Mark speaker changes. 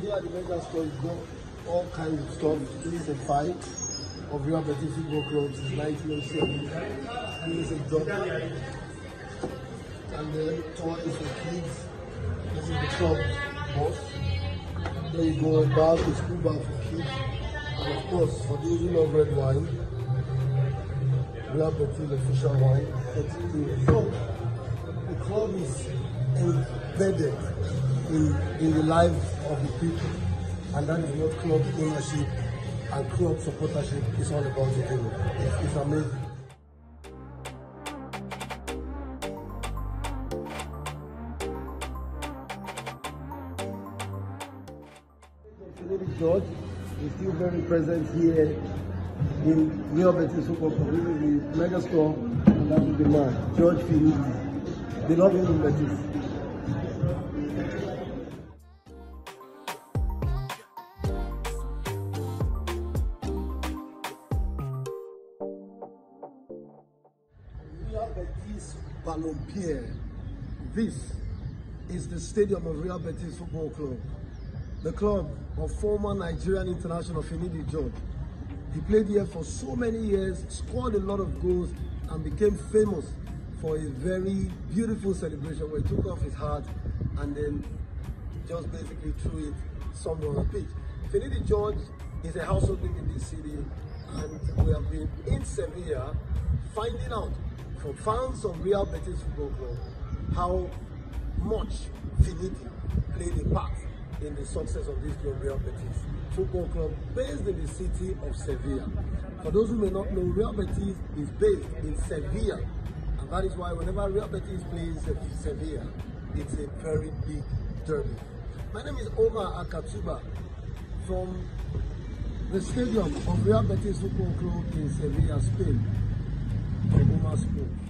Speaker 1: here at the Mega Store, you got all kinds of stuff. This is a fight of Betis Football Club since 1907. This is a dog. And then toys for kids. This is the club boss. There you go, a bar, a school bar for kids. And of course, for those who love red wine, Real Betis official wine, 13 euros. So, the club is embedded in, in the lives of the people. And that is what club ownership and club supportership is all about today. It's, it's amazing. George is still very present here in Real Betis Football the mega store, and that is the man, George Finidi. They love him in Betis. Betis Balompié. This is the stadium of Real Betis Football Club, the club of former Nigerian international Finidi George. He played here for so many years, scored a lot of goals, and became famous for a very beautiful celebration where he took off his hat and then just basically threw it somewhere on the pitch. Finidi George is a household name in this city, and we have been in Sevilla finding out from fans of Real Betis Football Club how much Finidi played a part in the success of this club, Real Betis Football Club, based in the city of Sevilla. For those who may not know, Real Betis is based in Sevilla, and that is why whenever Real Betis plays in Sevilla, it's a very big derby. My name is Oma Akatugba from the stadium of Real Betis Football Club in Sevilla, Spain. Oma Sports.